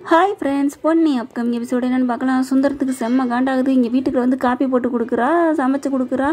Hi friends Ponni upcoming episode என்னென்னு பார்க்கலாம். சுந்தரத்துக்கு செம்ம காண்டாகுது. இங்கே வீட்டுக்கு வந்து காப்பி போட்டு கொடுக்குறா சமைச்சு கொடுக்குறா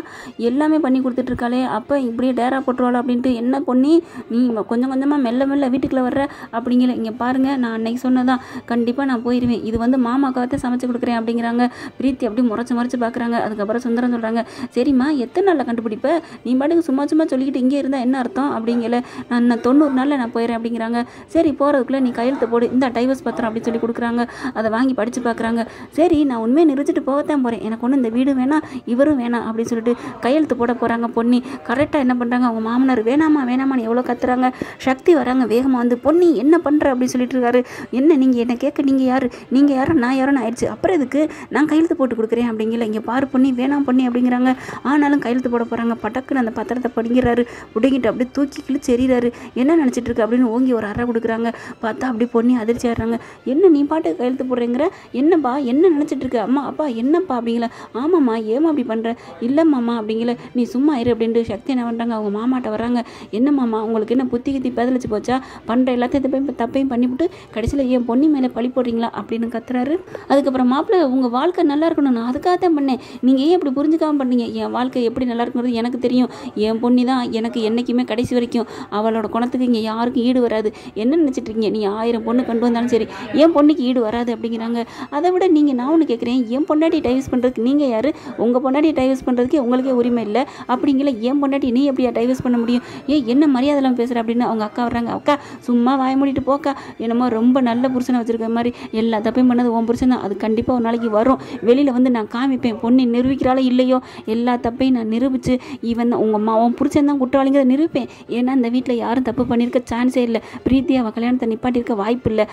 எல்லாமே பண்ணி கொடுத்துட்ருக்காளே. அப்போ இப்படியே டேரா போட்டுருவாள் அப்படின்ட்டு என்ன பொன்னி நீ கொஞ்சம் கொஞ்சமாக மெல்ல மெல்ல வீட்டுக்குள்ளே வர்ற அப்படிங்கிற இங்கே பாருங்கள் நான் அன்னைக்கு சொன்னதான் கண்டிப்பாக நான் போயிடுவேன் இது வந்து மாமாக்காவத்தை சமைச்சு கொடுக்குறேன் அப்படிங்கிறாங்க. பிரீத்தி அப்படி முறைச்சி முறைச்சி பார்க்குறாங்க அதுக்கப்புறம் சுந்தரம் சொல்கிறாங்க சரிம்மா எத்தனை நாளில் கண்டுபிடிப்ப? நீ பாட்டுக்கு சும்மா சும்மா சொல்லிக்கிட்டு இங்கே இருந்தால் என்ன அர்த்தம்? அப்படிங்கல நான் தொண்ணூறு நாளில் நான் போயிடுறேன் அப்படிங்கிறாங்க. சரி போகிறதுக்குள்ளே நீ கையெழுத்து போடு. இந்த டைவர்ஸ் பத்திரம். அப்படின்னு சொல்லி கொடுக்குறாங்க. அதை வாங்கி படித்து பார்க்குறாங்க. சரி நான் உண்மையை நிறுத்திட்டு போகத்தான் போகிறேன் எனக்கு ஒன்றும் இந்த வீடு வேணாம் இவரும் வேணாம் அப்படின்னு சொல்லிட்டு கையெழுத்து போட போகிறாங்க பொன்னி. கரெக்டாக என்ன பண்ணுறாங்க அவங்க மாமனார் வேணாமா வேணாமான்னு எவ்வளோ கத்துறாங்க? சக்தி வராங்க வேகமாக வந்து பொன்னி என்ன பண்ணுற அப்படின்னு சொல்லிட்டு இருக்காரு. என்ன நீங்கள் என்ன கேட்க நீங்கள் யார்? நீங்கள் யாரோ நான் யாரோன்னு ஆயிடுச்சு. அப்புறம் இதுக்கு நான் கையெழுத்து போட்டு கொடுக்குறேன் அப்படிங்கல. இங்கே பாரு பொன்னி வேணாம் பொண்ணி அப்படிங்கிறாங்க. ஆனாலும் கையெழுத்து போட போகிறாங்க பட்டக்குன்னு அந்த பத்திரத்தை படிங்கிறாரு பிடிங்கிட்டு அப்படியே தூக்கி கிழிச்சு எறிகிறாரு என்ன நினச்சிட்டு இருக்கு அப்படின்னு ஓங்கி ஒரு அறை கொடுக்குறாங்க. பார்த்தா அப்படி பொண்ணி அதிர்ச்சி ஆடுறாங்க என்ன நீ பாட்டு கையெழுத்து போடுறேங்கிற? என்னப்பா என்ன நினச்சிட்டு இருக்க அம்மா அப்பா என்னப்பா அப்படிங்கள? ஆமாம்மா ஏமா அப்படி பண்ணுற இல்லைம்மாம்மா அப்படிங்கல நீ சும்மா இரு அப்படின்ட்டு சக்தி என்ன பண்ணுறாங்க அவங்க மாமாட்ட வராங்க என்னம்மாம்மா உங்களுக்கு என்ன புத்தி கித்தி பதிலச்சு போச்சா? பண்ணுற எல்லாத்தையும் தப்பையும் தப்பையும் பண்ணிவிட்டு கடைசியில் என் பொண்ணி மேலே பழி போடுறீங்களா அப்படின்னு கத்துறாரு. அதுக்கப்புறம் மாப்பிள்ளை உங்கள் வாழ்க்கை நல்லா இருக்கணும் நான் அதுக்காக தான் பண்ணேன். நீங்கள் ஏன் இப்படி புரிஞ்சுக்காமல் பண்ணீங்க? என் வாழ்க்கை எப்படி நல்லா இருக்குங்கிறது எனக்கு தெரியும். என் பொண்ணி தான் எனக்கு என்றைக்குமே கடைசி வரைக்கும். அவளோட குணத்துக்கு இங்கே யாருக்கும் ஈடு வராது. என்ன நினச்சிட்டு இருக்கீங்க நீ ஆயிரம் பொண்ணு கொண்டு வந்தாலும் சரி என் பொண்ணுக்கு ஈடு வராது அப்படிங்கிறாங்க. அதை விட நீங்கள் நான் ஒன்று கேட்குறேன் என் பொண்டாட்டி டைவர்ஸ் பண்ணுறதுக்கு நீங்கள் யார்? உங்கள் பொண்டாட்டி டைவர்ஸ் பண்ணுறதுக்கு உங்களுக்கே உரிமை இல்லை. அப்படிங்கிற என் பொண்டாட்டி நீ எப்படியா டைவர்ஸ் பண்ண முடியும்? ஏ என்ன மரியாதைலாம் பேசுகிற அப்படின்னு அவங்க அக்கா வர்றாங்க. அக்கா சும்மா வாய மூடிட்டு போக்கா. என்னமோ ரொம்ப நல்ல புருஷனை வச்சுருக்க மாதிரி. எல்லா தப்பையும் பண்ணது உன் புருஷன் தான். அது கண்டிப்பாக ஒரு நாளைக்கு வரும். வெளியில் வந்து நான் காமிப்பேன். பொண்ணு நிரூபிக்கிறாளோ இல்லையோ? எல்லா தப்பையும் நான் நிரூபித்து இவன் தான் உங்கள் மா உன் புருஷன் தான் குற்றவாளிங்கிறத நிரூபிப்பேன். ஏன்னா அந்த வீட்டில் யாரும் தப்பு பண்ணியிருக்க சான்ஸே இல்லை. பிரீத்தி அவள் கல்யாணத்தை நிப்பாட்டியிருக்க வாய்ப்பு இல்லை.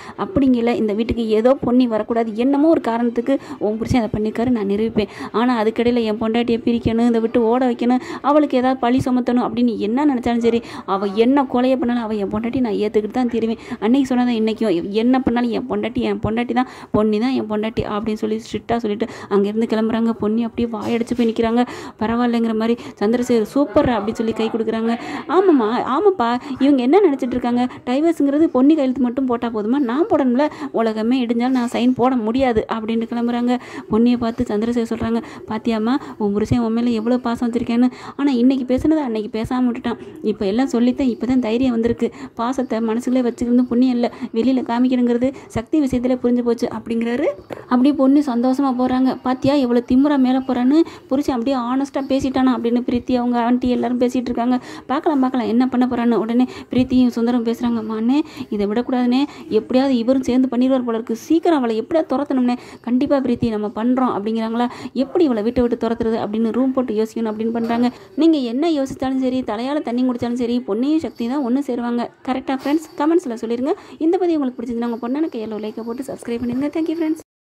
இல்லை இந்த வீட்டுக்கு ஏதோ பொண்ணி வரக்கூடாது. என்னமோ ஒரு காரணத்துக்கு உன் புருஷன் அதை பண்ணியிருக்காரு நான் நிரூபிப்பேன். ஆனால் அதுக்கடையில் என் பொண்டாட்டியை பிரிக்கணும் இதை விட்டு ஓட வைக்கணும் அவளுக்கு ஏதாவது பழி சுமத்தணும் அப்படின்னு என்ன நினச்சாலும் சரி அவள் என்ன கொலையை பண்ணாலும் அவள் என் பொண்டாட்டி நான் ஏற்றுக்கிட்டு தான் திருவேன். அன்னைக்கு சொன்னதான் இன்றைக்கும் என்ன பண்ணாலும் என் பொண்டாட்டி என் பொண்டாட்டி தான் பொண்ணி தான் என் பொண்டாட்டி அப்படின்னு சொல்லி ஸ்ட்ரிக்டாக சொல்லிட்டு அங்கேருந்து கிளம்புறாங்க. பொண்ணி அப்படியே வாயடிச்சு போய் நிற்கிறாங்க பரவாயில்லைங்கிற மாதிரி சந்திரசேகர் சூப்பர் அப்படின்னு சொல்லி கை கொடுக்குறாங்க. ஆமாம்மா ஆமாப்பா இவங்க என்ன நினச்சிட்டு இருக்காங்க? டைவர்ஸுங்கிறது பொன்னி கையெழுத்து மட்டும் போட்டால் போதுமா? நான் போடணும்ல. உலகமே இடிஞ்சாலும் நான் சைன் போட முடியாது அப்படின்ட்டு கிளம்புறாங்க. பொண்ணியை பார்த்து சந்திரசேகர் சொல்கிறாங்க பாத்தியாம்மா உன் புருஷன் உன் மேலே எவ்வளோ பாசம் வச்சுருக்கேன்னு. ஆனால் இன்னைக்கு பேசுனதை அன்னைக்கு பேசாமல் விட்டுட்டான். இப்போ எல்லாம் சொல்லித்தான் இப்போ தான் தைரியம் வந்திருக்கு. பாசத்தை மனசுக்குள்ளே வச்சுக்கிறது புண்ணியம் இல்லை. வெளியில் காமிக்கணுங்கிறது சக்தி விஷயத்தில் புரிஞ்சு போச்சு அப்படிங்கிறாரு அப்படியே பொண்ணு சந்தோஷமாக போகிறாங்க பாத்தியா எவ்வளோ திமுறை மேலே போகிறான்னு புரிச்சு அப்படியே ஆனஸ்ட்டாக பேசிட்டானா அப்படின்னு பிரீத்தி அவங்க ஆண்டி எல்லாரும் பேசிகிட்டு இருக்காங்க. பார்க்கலாம் பார்க்கலாம் என்ன பண்ண போகிறான்னு உடனே பிரீத்தியும் சுந்தரம் பேசுகிறாங்க அண்ணே இதை விடக்கூடாதுனே எப்படியாவது இவரும் சேர்ந்து பண்ணிடுவார் போல இருக்குது சீக்கிரம் அவளை எப்படியாவது துரத்தணும்னே கண்டிப்பாக பிரீத்தி நம்ம பண்ணுறோம் அப்படிங்கிறாங்களா? எப்படி இவளை விட்டு விட்டு துரத்துறது அப்படின்னு ரூம் போட்டு யோசிக்கணும் அப்படின்னு பண்ணுறாங்க நீங்கள் என்ன யோசித்தாலும் சரி தலையால் தண்ணி குடித்தாலும் சரி பொண்ணையும் சக்தி தான் ஒன்று சேருவாங்க. கரெக்டாக ஃப்ரெண்ட்ஸ் கமெண்ட்ஸில் சொல்லிடுங்க இந்த பதிவு உங்களுக்கு பிடிச்சிருந்தாங்க உங்கள் பொண்ணான கையில் லைக்கை போட்டு சப்ஸ்கிரைப் பண்ணிடுங்க தேங்க்யூ ஃப்ரெண்ட்ஸ்